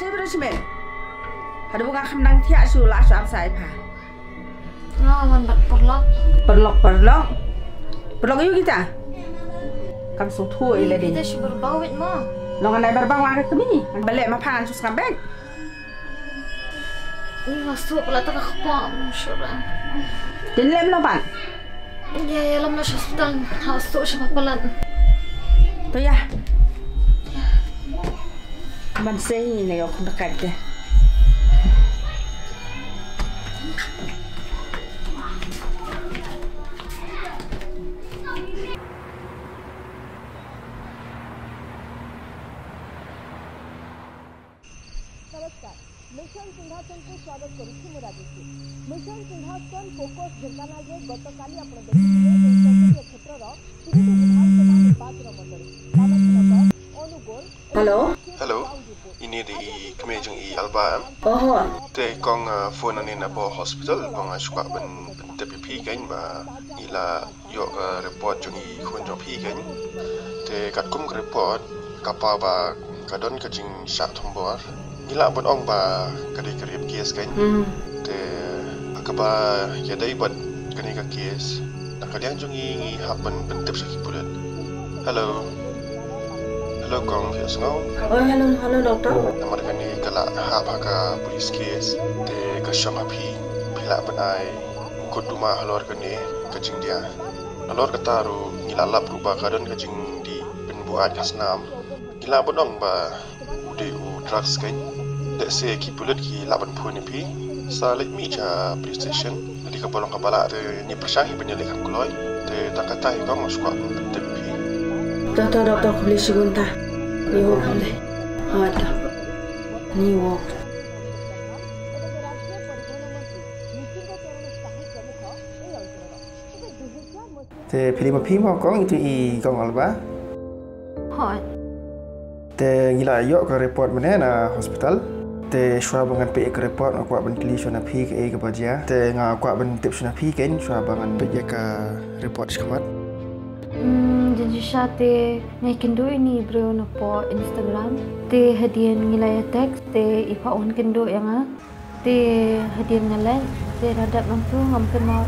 ใช่ไหมใช่ไหมฮัลโหลกันคำนั่งเที่ยวชูลาสามสายผ่านอ๋อมันบัดปลดล็อกเปลดล็อกเปลดล็อกเปลดล็อกอยู่กี่จ้ะกำงสูทั่วเลยดิที่จะชิบร์บ้าเวทมาลองอะไรบาร์บังวางกันก็มีมันเบลเล่มาผ่านชุดสกัมแบกนี่มาสู้ปลาตะกั่วปอมชัวร์เดินเล่มแล้วปั่น يا يا لما شفتن هاستوش ป็นตัวยา Ben se yine yok bakadde. Mission ସିଂହାସନକୁ ସ୍ୱାଗତ କରୁଛି ମୁଁ ରାଜଶ୍ରୀ ମିଶନ ସିଂହାସନ ଫୋକସ୍ ଢେଙ୍କାନାଳରେ ଗତକାଲି ଆପଣ ଦେଖିଥିଲେ ଏହି ସଂସଦୀୟ କ୍ଷେତ୍ରର ତିନିଟି ବିଧାନସଭା ନିର୍ବାଚନ ମଣ୍ଡଳୀ Balaji Nagar Angul hello hello ini di kemejung i Albam. Oh. Te kong uh, phone ani na po hospital kong uh, suka ben ben te pi kan ba ila yo uh, report jung i khun jong pi kan. Te kat kum report kapa ba kadon ka jing sha thombor. Ila bon ong ba kadi kerip kies kan. Hmm. Te akaba ya dai bot kani ka kies. Nakadiang jung i happen ben tep sakit pulat. Hello. Hello kong fias ngau. Oh hello hello doktor. Nama dengan ni kalau hak pakai polis kes, de kesyam api, bila benai, kut rumah halor kene kecing dia. Halor kata ru ngilalap rubah kadon kecing di penbuat kasnam. Gila benong ba ude u drugs kan. Dek se ki pulut ki laban pun ni pi. Salik mi cha police station. Jadi kapalong kapala te ni persahi penyelidikan kuloi. Te tak kata ikong masuk Doktor, doktor, aku boleh sebentar. Ni hope boleh. Ha, dah. Ni walk. Te pelima pima kong itu i kong alba. Hoi. Te gila yo ke report mana na hospital. Te shua bangan pe ke report aku akan keli shona pi ke ke baja. Te nga aku akan tip shona pi kau, shua bangan pe ke report skamat. Hmm, janji siya te ngay kendo ini bro na po Instagram. Te hadian ngilaya text te ipaun kendo yang ah. Te hadian ngalan. Te radap tu ngamkan mau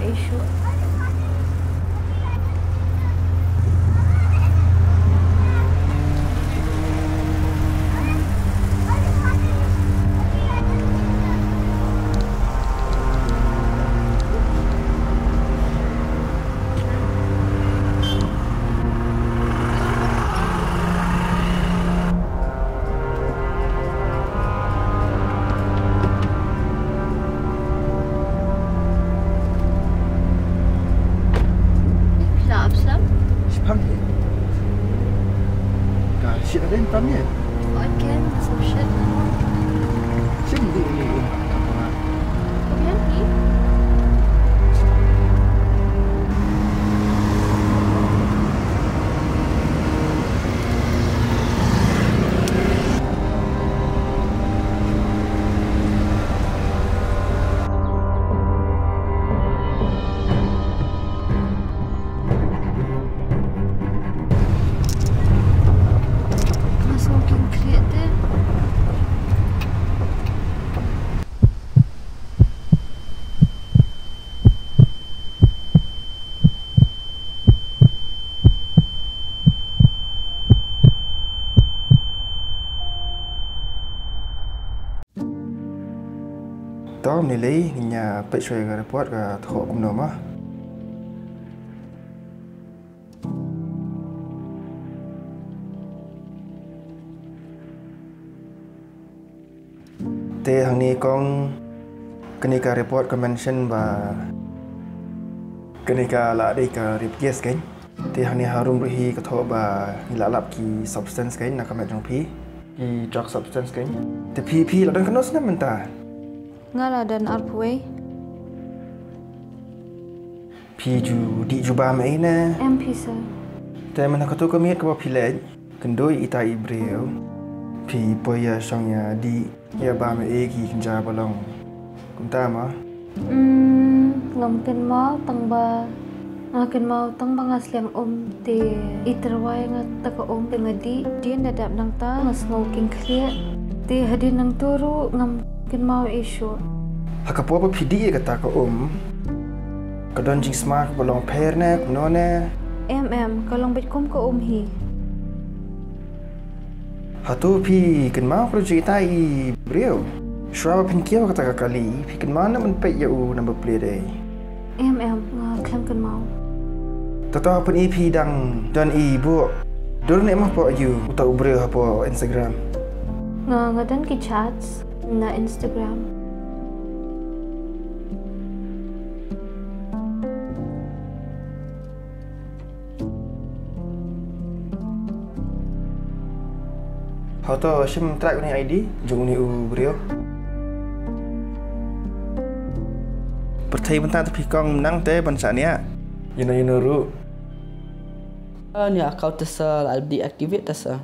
Tom ni lei nya pe shoi ke report ke tho kum no ma. Te hang ni kong kenika report ke mention ba kenika la dei ke rip case kan. Te hang ni harum rihi ke tho ba ngilalap ki substance kan nak kamet jong pi. Ki drug substance kan. Te pi pi la dan kenos na mentah. Ngala dan Arpway. Pi ju di ju ba mai na. MP sir. Te mana ka tu ka miet ka ba pilej. Kendoi ita ibreu. Pi poya song ya di ya ba mai e ki kinja balong. Kum ta ma. Hmm, ngamkin mau tang ba ngakin mau tang ba ngasliang om te iterway nga taka om te nga di di nadap nang ta nga smoking clear Te hadian nang turu ngam kin mau isu. Hakapo pa pidi kata ko um. Kadon jing smak bolong perne kunone. Em kalong bit kum ko um hi. Hatu pi kin mau pro cerita i brio. Shrawa pin kiau kata kali pi kin mana men pe ya u number play day. Em em nga klem kin mau. Tata pun i pi dang dan i bu. Dor ne mah po you utau brio po Instagram. Nga ngadan ki chats na Instagram. Hatu sim track ni ID jung ni u brio. Pertai bentar tapi kong menang te bansa ni ya. Yuna yuna ru Ah, ni account tesa al deactivate tesa.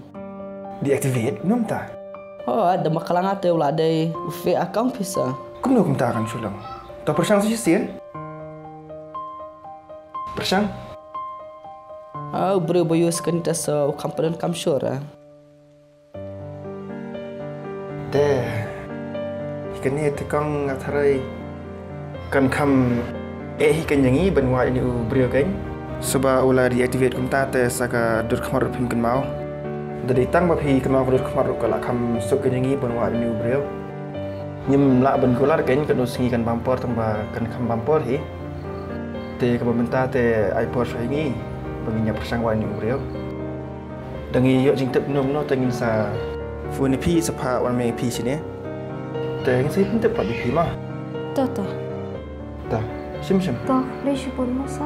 deactivate nom ta. Oh, ada makalang ate ulah ada fake account pisa. Kum no kum ta kan sulang. To persang si sien. Persang Ah, bro boyo sekan tesa company kam sure. ah. te. Ikan ni te kong ngatarai kan kam eh ikan yang i benwa ini u brio kan. Sebab ulah deactivate kum ta te saka dur kamar pim kan mau de di tang ba phi kama ko khmar ro kala kham suk ke ngi pon wa new breo nim la ban ko lar ken kan usingi kan pampor tang ba kan kham pampor hi te ka minta te ai por shai ngi penginya persang new breo dangi yo jing tep nom no tengin sa fu ni phi sa pha wan me phi chine eh. te ngi sai pin tep pa bi phi ma ta ta ta sim sim ta le shi pon sa